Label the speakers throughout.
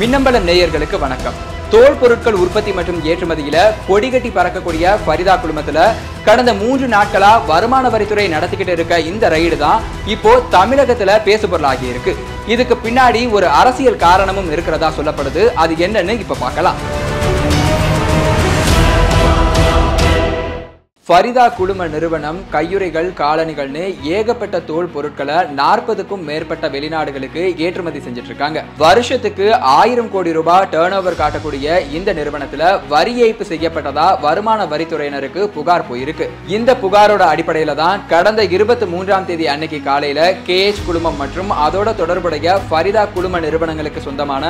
Speaker 1: மின்னம்பலம் நேயர்களுக்கு வணக்கம். தோல் பொருட்கள் உற்பத்தி மற்றும் ஏற்றுமதியில கொடிகட்டி பறக்கக்கூடிய ஃபரிதா குழுமத்துல கடந்த மூன்று நாட்களா வருமான வரித்துறை நடத்திக்கிட்டு இருக்க இந்த ரைடு தான் இப்போ தமிழகத்துல பேசுபொருளாகி இருக்கு. இதுக்கு பின்னாடி ஒரு அரசியல் காரணமும் இருக்கிறதா சொல்லப்படுது. அது என்னன்னு இப்ப பார்க்கலாம். ஃபரிதா குழும நிறுவனம் கையுறைகள் காலணிகள்னு ஏகப்பட்ட தோல் பொருட்களை நாற்பதுக்கும் மேற்பட்ட வெளிநாடுகளுக்கு ஏற்றுமதி செஞ்சுட்டு இருக்காங்க வருஷத்துக்கு ஆயிரம் கோடி ரூபாய் டேர்ன் ஓவர் காட்டக்கூடிய இந்த நிறுவனத்துல வரி ஏய்ப்பு செய்யப்பட்டதா வருமான வரித்துறையினருக்கு புகார் போயிருக்கு. இந்த புகாரோட அடிப்படையில தான் கடந்த இருபத்தி மூன்றாம் தேதி அன்னைக்கு காலையில கேஎச் குழுமம் மற்றும் அதோட தொடர்புடைய ஃபரிதா குழும நிறுவனங்களுக்கு சொந்தமான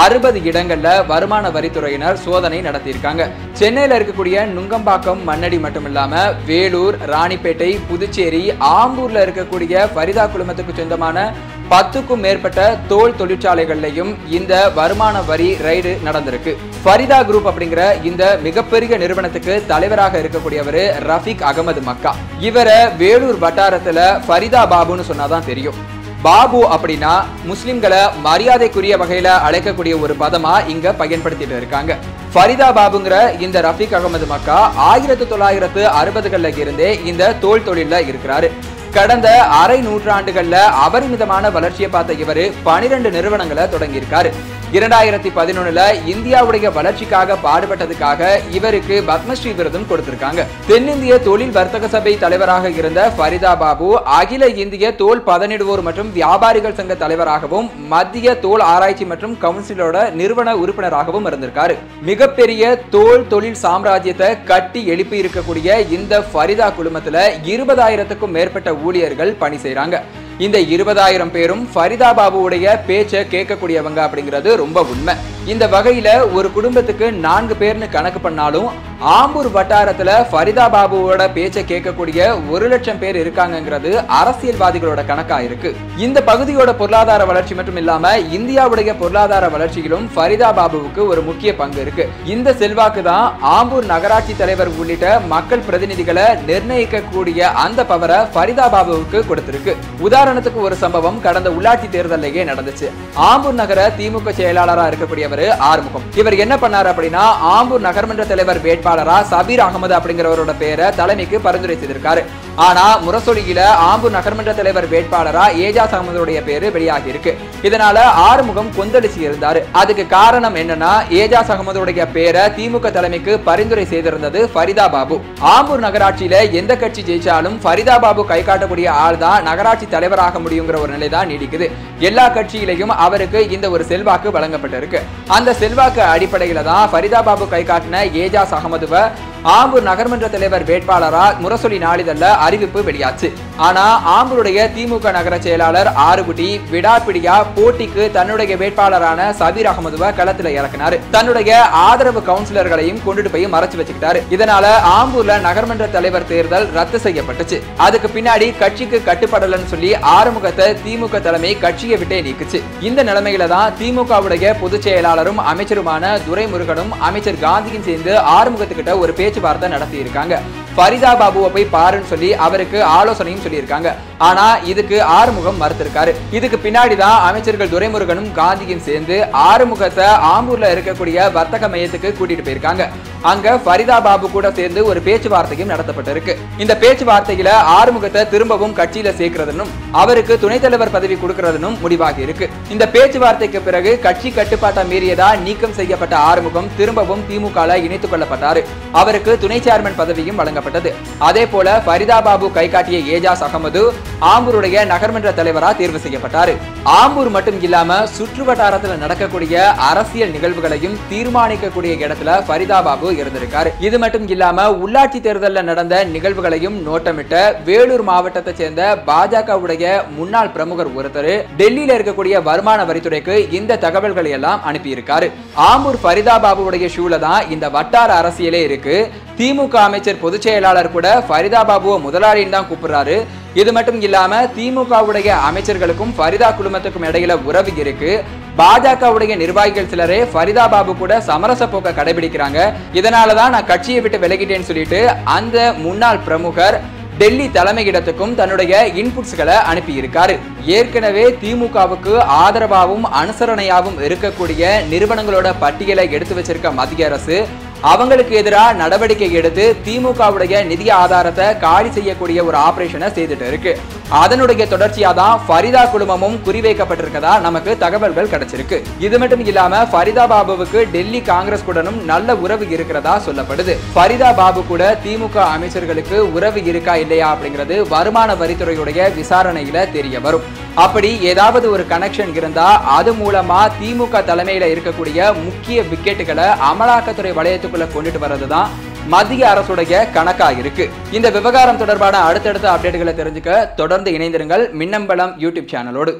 Speaker 1: அறுபது இடங்கள்ல வருமான வரித்துறையினர் சோதனை நடத்தியிருக்காங்க. சென்னையில இருக்கக்கூடிய நுங்கம்பாக்கம் மண்ணடி மட்டும் இல்லாம வேலூர் ராணிப்பேட்டை புதுச்சேரி ஆம்பூர்ல இருக்கக்கூடிய ஃபரிதா குழுமத்துக்கு சொந்தமான பத்துக்கும் மேற்பட்ட தோல் தொழிற்சாலைகள்லையும் இந்த வருமான வரி ரைடு நடந்திருக்கு. ஃபரிதா குரூப் அப்படிங்கிற இந்த மிகப்பெரிய நிறுவனத்துக்கு தலைவராக இருக்கக்கூடியவர் ரஃபீக் அகமது மக்கா. இவரை வேலூர் வட்டாரத்துல ஃபரிதா பாபுன்னு சொன்னாதான் தெரியும். பாபு அப்படின்னா முஸ்லிம்களை மரியாதைக்குரிய வகையில அழைக்கக்கூடிய ஒரு பதமா இங்க பயன்படுத்திட்டு இருக்காங்க. ஃபரிதா பாபுங்கிற இந்த ரஃபீக் அகமது மக்கா ஆயிரத்தி தொள்ளாயிரத்து அறுபதுகள்ல இருந்தே இந்த தோல் தொழில இருக்கிறாரு. கடந்த அரை நூற்றாண்டுகள்ல அபரிமிதமான வளர்ச்சியை பார்த்த இவரு பனிரெண்டு நிறுவனங்களை தொடங்கியிருக்காரு. இரண்டாயிரத்தி பதினொன்னுல இந்தியாவுடைய வளர்ச்சிக்காக பாடுபட்டதுக்காக இவருக்கு பத்மஸ்ரீ விருதும் கொடுத்திருக்காங்க. தென்னிந்திய தொழில் வர்த்தக சபை தலைவராக இருந்த ஃபரிதா பாபு அகில இந்திய தோல் பதனிடுவோர் மற்றும் வியாபாரிகள் சங்க தலைவராகவும் மத்திய தோல் ஆராய்ச்சி மற்றும் கவுன்சிலோட நிறுவன உறுப்பினராகவும் இருந்திருக்காரு. மிகப்பெரிய தோல் தொழில் சாம்ராஜ்யத்தை கட்டி எழுப்பி இருக்கக்கூடிய இந்த ஃபரிதா குழுமத்துல இருபதாயிரத்துக்கும் மேற்பட்ட ஊழியர்கள் பணி செய்யறாங்க இந்த இருபதாயிரம் பேரும் ஃபரிதா பாபுவுடைய பேச்சை கேட்கக்கூடியவங்க அப்படிங்கிறது ரொம்ப உண்மை. இந்த வகையில ஒரு குடும்பத்துக்கு நான்கு பேர்னு கணக்கு பண்ணாலும் ஆம்பூர் வட்டாரத்துல ஃபரிதா பாபுவோட பேச்சை கேட்கக்கூடிய ஒரு லட்சம் பேர் இருக்காங்கங்கிறது அரசியல்வாதிகளோட கணக்கா இருக்கு. இந்த பகுதியோட பொருளாதார வளர்ச்சி மட்டும் இல்லாம இந்தியாவுடைய பொருளாதார வளர்ச்சியிலும் ஃபரிதா பாபுவுக்கு ஒரு முக்கிய பங்கு இருக்கு. இந்த செல்வாக்கு தான் ஆம்பூர் நகராட்சி தலைவர் உள்ளிட்ட மக்கள் பிரதிநிதிகளை நிர்ணயிக்கக்கூடிய அந்த பவரை ஃபரிதா பாபுவுக்கு கொடுத்திருக்கு. உதாரணத்துக்கு ஒரு சம்பவம் கடந்த உள்ளாட்சி தேர்தலையே நடந்துச்சு. ஆம்பூர் நகர திமுக செயலாளராக இருக்கக்கூடிய தலைவர் ஆறுமுகம். இவர் என்ன பண்ணார் அப்படின்னா ஆம்பூர் நகர்மன்ற தலைவர் வேட்பாளரா சபீர் அகமது அப்படிங்கிறவரோட பேரை தலைமைக்கு பரிந்துரை செய்திருக்காரு. ஆனா முரசொலியில ஆம்பூர் நகர்மன்ற தலைவர் வேட்பாளரா ஏஜாஸ் அகமதுடைய பேரு வெளியாகி இருக்கு இதனால ஆறுமுகம் கொந்தளிச்சு இருந்தாரு. அதுக்கு காரணம் என்னன்னா ஏஜாஸ் அகமதுடைய பேரை திமுக தலைமைக்கு பரிந்துரை செய்திருந்தது ஃபரிதா பாபு. ஆம்பூர் நகராட்சியில எந்த கட்சி ஜெயிச்சாலும் ஃபரிதா பாபு கை காட்டக்கூடிய ஆள் தான் நகராட்சி தலைவராக முடியுங்கிற ஒரு நிலை தான் நீடிக்குது. எல்லா கட்சியிலையும் அவருக்கு இந்த ஒரு செல்வாக்கு வழங்கப்பட்டிருக்கு. அந்த செல்வாக்கு அடிப்படையில தான் ஃபரிதா பாபு கை காட்டின ஏஜாஸ் அகமதுவை ஆம்பூர் நகர்மன்ற தலைவர் வேட்பாளராக முரசொலி நாளிதழில் அறிவிப்பு வெளியாச்சு. ஆனா ஆம்பூருடைய திமுக நகர செயலாளர் ஆறுகுட்டி விடாப்பிடியா போட்டிக்கு தன்னுடைய வேட்பாளரான சபீர் அகமதுவை களத்துல இறக்கினார். தன்னுடைய ஆதரவு கவுன்சிலர்களையும் கொண்டுட்டு போய் மறைச்சு வச்சுக்கிட்டாரு. இதனால ஆம்பூர்ல நகர்மன்ற தலைவர் தேர்தல் ரத்து செய்யப்பட்டுச்சு. அதுக்கு பின்னாடி கட்சிக்கு கட்டுப்படலன்னு சொல்லி ஆறுமுகத்தை திமுக தலைமை கட்சியை விட்டே நீக்குச்சு. இந்த நிலைமையில தான் திமுகவுடைய பொதுச் செயலாளரும் அமைச்சருமான துரைமுருகனும் அமைச்சர் காந்தியும் சேர்ந்து ஆறுமுகத்துக்கிட்ட ஒரு பேச்சுவார்த்தை நடத்தி இருக்காங்க ஃபரிதா பாபுவை போய் பாருன்னு சொல்லி அவருக்கு ஆலோசனையும் சொல்லியிருக்காங்க. ஆனா இதுக்கு ஆறுமுகம் மறுத்திருக்காரு. இதுக்கு பின்னாடி தான் அமைச்சர்கள் துரைமுருகனும் காந்தியும் சேர்ந்து ஆறுமுகத்தை ஆம்பூர்ல இருக்கக்கூடிய வர்த்தக மையத்துக்கு கூட்டிட்டு போயிருக்காங்க. அங்க ஃபரிதா பாபு கூட சேர்ந்து ஒரு பேச்சுவார்த்தையும் நடத்தப்பட்டிருக்கு. இந்த பேச்சுவார்த்தையில ஆறுமுகத்தை திரும்பவும் கட்சியில சேர்க்கிறதுனும் அவருக்கு துணைத் தலைவர் பதவி கொடுக்கறதுனும் முடிவாகி இருக்கு இந்த பேச்சுவார்த்தைக்கு பிறகு கட்சி கட்டுப்பாட்டை மீறியதா நீக்கம் செய்யப்பட்ட ஆறுமுகம் திரும்பவும் திமுக இணைத்துக் கொள்ளப்பட்டாரு. அவருக்கு துணை சேர்மன் பதவியும் வழங்கப்பட்டது. அதே போல ஃபரிதா பாபு கை காட்டிய ஏஜாஸ் அகமது ஆம்பூருடைய நகர்மன்ற தலைவரா தேர்வு செய்யப்பட்டாரு. ஆம்பூர் மட்டும் இல்லாம சுற்று வட்டாரத்துல நடக்கக்கூடிய அரசியல் நிகழ்வுகளையும் தீர்மானிக்கக்கூடிய இடத்துல ஃபரிதா பாபு இருந்திருக்காரு. இது மட்டும் இல்லாம உள்ளாட்சி தேர்தலில் நடந்த நிகழ்வுகளையும் நோட்டமிட்ட வேலூர் மாவட்டத்தை சேர்ந்த பாஜகவுடைய முன்னாள் பிரமுகர் ஒருத்தர் டெல்லியில இருக்கக்கூடிய வருமான வரித்துறைக்கு இந்த தகவல்களை எல்லாம் அனுப்பியிருக்காரு. ஆம்பூர் ஃபரிதா பாபுவுடைய ஷூல தான் இந்த வட்டார அரசியலே இருக்கு. திமுக அமைச்சர் பொதுச் செயலாளர் கூட ஃபரிதா பாபுவை முதலாளின்னு தான் கூப்பிடுறாரு. இது மட்டும் இல்லாம திமுகவுடைய அமைச்சர்களுக்கும் ஃபரிதா குழுமத்துக்கும் இடையில உறவு இருக்கு. பாஜகவுடைய நிர்வாகிகள் சிலரே ஃபரிதா பாபு கூட சமரச போக்க கடைபிடிக்கிறாங்க. இதனாலதான் நான் கட்சியை விட்டு விலகிட்டேன்னு சொல்லிட்டு அந்த முன்னாள் பிரமுகர் டெல்லி தலைமையிடத்துக்கும் தன்னுடைய இன்புட்ஸ்களை அனுப்பியிருக்காரு. ஏற்கனவே திமுகவுக்கு ஆதரவாகவும் அனுசரணையாகவும் இருக்கக்கூடிய நிறுவனங்களோட பட்டியலை எடுத்து வச்சிருக்க மத்திய அரசு அவங்களுக்கு எதிராக நடவடிக்கை எடுத்து திமுகவுடைய நிதி ஆதாரத்தை காலி செய்யக்கூடிய ஒரு ஆபரேஷனை செய்துட்டு இருக்கு. அதனுடைய தொடர்ச்சியா தான் ஃபரிதா குழுமமும் குறிவைக்கப்பட்டிருக்கதா நமக்கு தகவல்கள் கிடைச்சிருக்கு. இது மட்டும் இல்லாம ஃபரிதா பாபுவுக்கு டெல்லி காங்கிரஸ் கூடனும் நல்ல உறவு இருக்கிறதா சொல்லப்படுது. ஃபரிதா பாபு கூட திமுக அமைச்சர்களுக்கு உறவு இருக்கா இல்லையா அப்படிங்கிறது வருமான வரித்துறையுடைய விசாரணையில தெரிய வரும். அப்படி ஏதாவது ஒரு கனெக்ஷன் இருந்தா அது மூலமா திமுக தலைமையில இருக்கக்கூடிய முக்கிய விக்கெட்டுகளை அமலாக்கத்துறை வளையத்துக்கு வளையத்துக்குள்ள கொண்டுட்டு வர்றதுதான் மத்திய அரசுடைய கணக்கா இருக்கு இந்த விவகாரம் தொடர்பான அடுத்தடுத்த அப்டேட்டுகளை தெரிஞ்சுக்க தொடர்ந்து இணைந்திருங்கள் மின்னம்பலம் யூடியூப் சேனலோடு